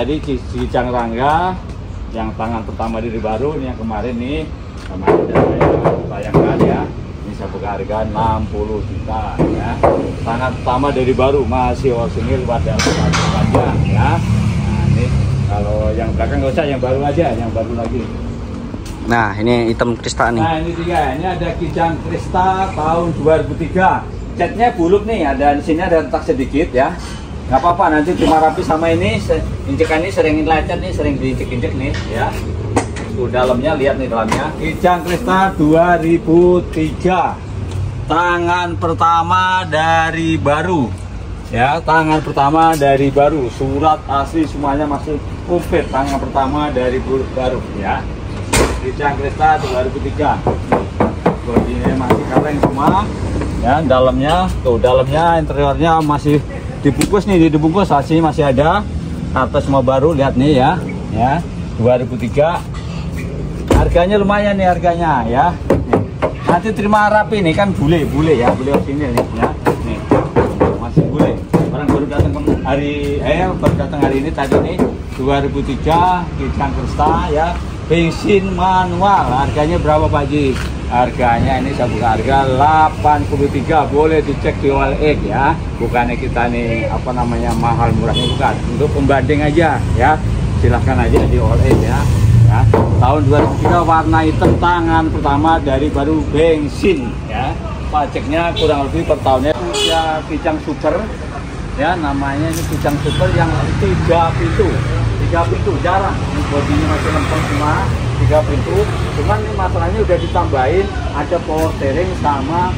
Jadi Kijang Rangga yang tangan pertama diri baru ini yang kemarin nih kemarin ada saya bayangkan ya ini saya buka harga 60 juta ya. Tangan pertama dari baru masih orisinil pada panjang ya. Nah ini kalau yang belakang nggak usah yang baru aja yang baru lagi. Nah, ini hitam kristal nih. nah ini tiga ini ada Kijang Krista tahun 2003 catnya buluk nih ada di sini ada retak sedikit ya nggak apa-apa nanti cuma rapi sama ini injekan ini sering lecet nih sering diinjek-injek nih ya. Tuh dalamnya lihat nih dalamnya. Kijang Krista 2003 tangan pertama dari baru. Ya tangan pertama dari baru. Surat asli semuanya masih komplit tangan pertama dari baru ya. Kijang Krista 2003 bodinya masih kaleng semua. Ya dalamnya tuh dalamnya interiornya masih dibungkus nih dibungkus. Aslinya masih ada. Atas semua baru lihat nih ya. Ya 2003 harganya lumayan nih harganya ya. Nanti terima rapi nih kan bule bule ya. Bule sini nih ya. Nih. Masih bule. Orang baru datang hari eh baru datang hari ini tadi nih 2003 Kijang Krista ya. Bensin manual harganya berapa Pak Ji harganya ini saya buka harga 83 boleh dicek di OLX ya. Bukannya kita nih apa namanya mahal murahnya bukan. Untuk pembanding aja ya. Silahkan aja di OLX ya. Ya. Tahun 2003 warna hitam tangan pertama dari baru bensin ya. Pajaknya kurang lebih per tahunnya ya Kijang Super. Ya namanya ini Kijang Super yang tiga pintu. Tiga pintu jarang. Ini bodinya masih lempeng semua tiga pintu. Cuman ini masalahnya udah ditambahin ada power steering sama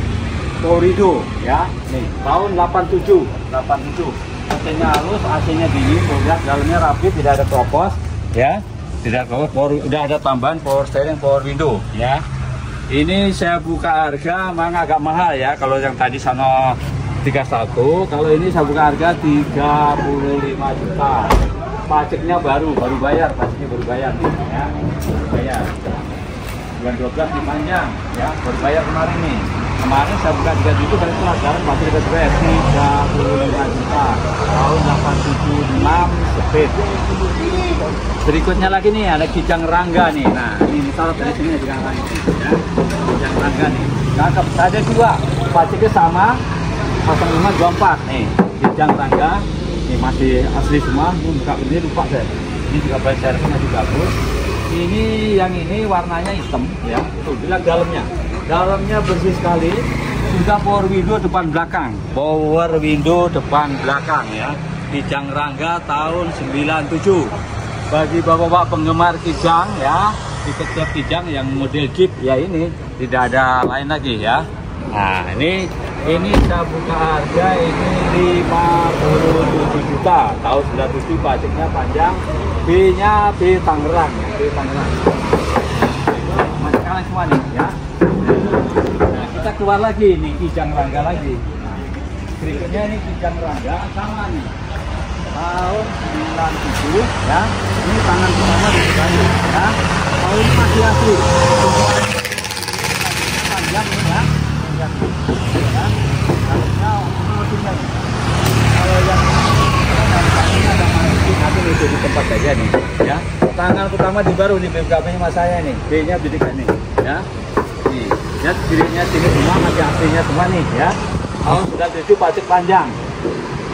Torido ya. Nih tahun 87 87 AC-nya halus AC-nya dingin lihat dalamnya rapi tidak ada kropos ya. Tidak kropos power, udah ada tambahan power steering power window ya. Ini saya buka harga memang agak mahal ya. Kalau yang tadi sana 31 kalau ini saya buka harga 35 juta pajaknya baru baru bayar pajaknya baru bayar ya. Baru bayar. Bulan 12 nih panjang ya. Baru bayar kemarin nih. Kemarin saya buka 3 juta kan itu sekarang masih ada bayar 35 juta. Tahun 876 speed berikutnya lagi nih ada kijang rangga nih. Nah ini misalnya dari sini kijang rangga ya. Kijang rangga nih. Cakep. Ada dua. Pajaknya sama 0524 nih kijang rangga ini masih asli semua. Ini buka ini lupa saya. Ini juga ban servis masih bagus. Ini yang ini warnanya hitam ya. Tuh bilang dalamnya. Dalamnya bersih sekali. Sudah power window depan belakang. Power window depan belakang ya. Kijang Rangga tahun 97 bagi bapak-bapak penggemar Kijang ya. Klub Kijang yang model Jeep ya ini. Tidak ada lain lagi ya nah ini ini saya buka harga ini 57 juta. Tahun 97 pajaknya panjang. B nya B Tangerang ya B Tangerang. Masih semua nih ya. Nah kita keluar lagi nih Kijang Rangga lagi. Berikutnya ini Kijang Rangga sama nih. Tahun 97 ya. Ini tangan pertama di sini ya tahun ini masih asli panjang ini ya panjang ya harusnya mesinnya kalau yang ini ada nanti itu di tempat saja nih ya tangan pertama di baru nih BKP nya mas saya nih. B nya bidikan nih ya? Nih ya kirinya sini semua masih aslinya semua nih ya? Tahun sudah tujuh pajak panjang.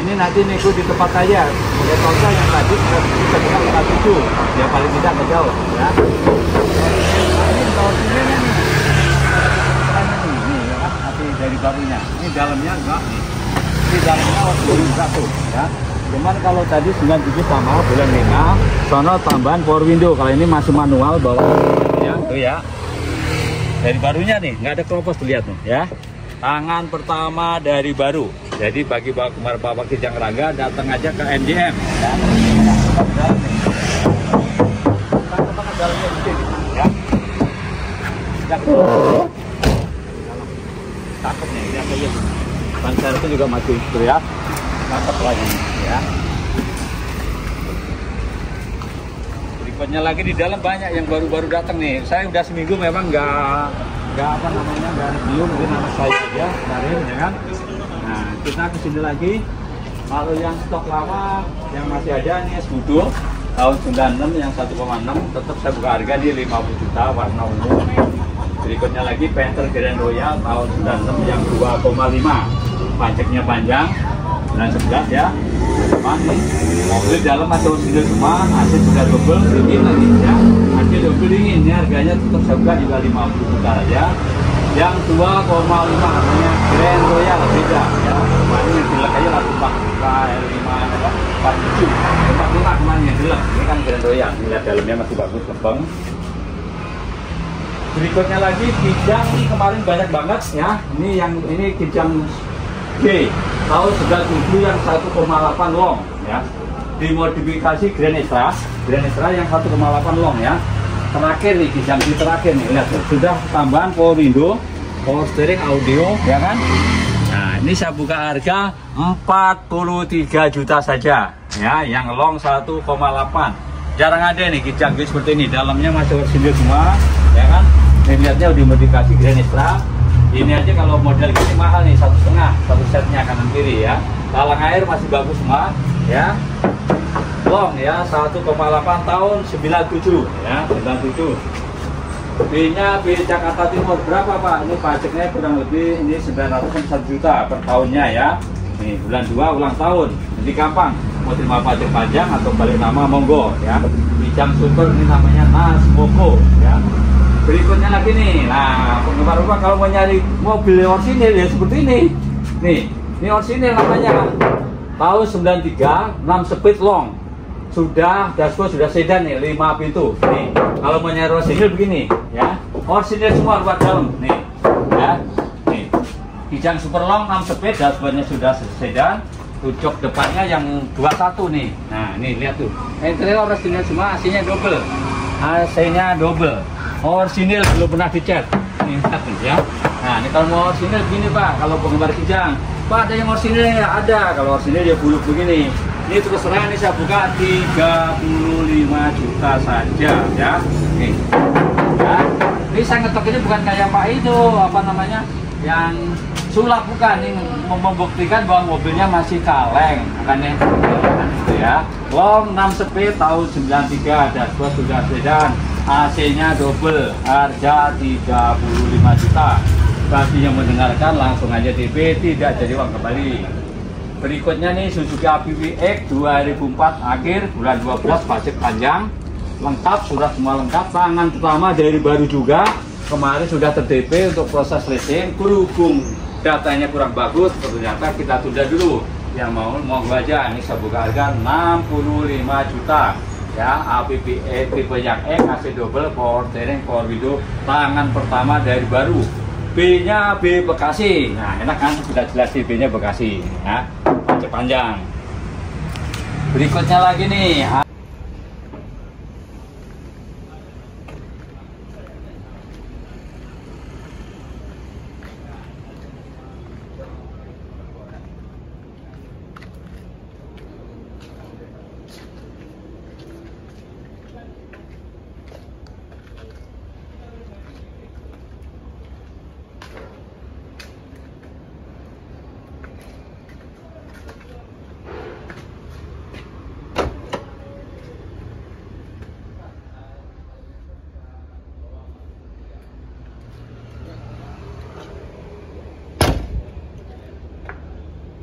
Ini nanti nego di tempat saya. Ya contoh yang tadi sudah bisa kita kita tujuh ya paling tidak nggak jauh ya ini tahun ini nih Ukurannya nih, nih ya kan, nanti dari barunya ini dalamnya enggak nih ini dalamnya waktu satu ya cuman kalau tadi 97 sama bulan 5 sono tambahan power window kalau ini masih manual bawah ya tuh ya dari barunya nih nggak ada keropos tuh lihat nih ya tangan pertama dari baru jadi bagi bapak bapak kijang rangga datang aja ke NJM ya. Sini, ya. Ya. Cakep nih, lihat aja. Ban servis juga masih terlihat. Cakep lagi ya. Berikutnya lagi di dalam banyak yang baru-baru datang nih. Saya udah seminggu memang nggak nggak apa namanya nggak review mungkin anak saya aja kemarin ya kan. Nah kita ke sini lagi kalau yang stok lama yang masih ada nih es budo tahun 96 yang 1,6 tetap saya buka harga di 50 juta warna ungu berikutnya lagi Panther Grand Royal tahun 96 yang 2,5 pajaknya panjang dan 11 ya. Depan mobil dalam masih original semua AC sudah double dingin lagi ya. AC double dingin ini harganya tetap buka juga 50 juta aja. Yang 2,5 harganya Grand Royal beda ya. Kemarin yang jelek aja laku 4 juta 5 47 45 kemarin yang jelek ini kan Grand Royal lihat dalamnya masih bagus lempeng berikutnya lagi kijang ini kemarin banyak banget ya. Ini yang ini kijang G tahun 97 yang 1,8 long ya. Dimodifikasi Grand Extra. Grand Extra yang 1,8 long ya. Terakhir nih kijang G terakhir nih lihat tuh. sudah tambahan power window power steering audio ya kan? Nah ini saya buka harga 43 juta saja ya yang long 1,8 jarang ada nih kijang seperti ini. Dalamnya masih orisinil semua ya kan? Ini lihatnya udah modifikasi Grand Extra ini aja kalau model gini mahal nih satu setengah satu setnya kanan kiri ya. Talang air masih bagus semua ya. Long ya 1,8 tahun 97 ya 97 B nya B Jakarta Timur berapa Pak? Ini pajaknya kurang lebih ini 900 juta per tahunnya ya. Nih bulan 2 ulang tahun. Jadi gampang. Mau terima pajak panjang atau balik nama monggo ya. Bijang Super ini namanya Nasmoko ya berikutnya lagi nih. Nah penggemar rumah kalau mau nyari mobil orsinil ya seperti ini. Nih ini orsinil namanya. Tahun 93 6 speed long. Sudah dashboard sudah sedan nih 5 pintu. Nih kalau mau nyari orsinil begini ya. Orsinil semua luar dalam nih ya. Nih kijang super long 6 speed dashboardnya sudah sedan. Ucok depannya yang 21 nih. Nah nih lihat tuh. Interior orsinil semua AC nya double. AC nya double orsinil belum pernah dicat ini nih ya. Nah ini kalau mau orsinil begini pak. Kalau penggemar kijang pak ada yang orsinil ya? Ada. Kalau orsinil dia buluk begini. Ini terus terang ini saya buka 35 juta saja ya. Nih. Ya. Ini saya ngetok ini bukan kayak pak itu apa namanya yang sulap. Bukan ini mem- membuktikan bahwa mobilnya masih kaleng. Bukan yang gitu ya. Long 6 speed tahun 93 dashboard sudah sedan AC nya double harga 35 juta. Bagi yang mendengarkan langsung aja DP tidak jadi uang kembali. Berikutnya nih Suzuki APV X 2004 akhir bulan 12 pajak panjang. Lengkap surat semua lengkap. Tangan pertama dari baru juga. Kemarin sudah ter-DP untuk proses leasing berhubung datanya kurang bagus ternyata kita tunda dulu. Yang mau mau aja. Ini saya buka harga 65 juta ya APV E tipe yang X AC double power steering power window tangan pertama dari baru. B nya B Bekasi. Nah enak kan? Sudah jelas B nya Bekasi. Ya pajak panjang berikutnya lagi nih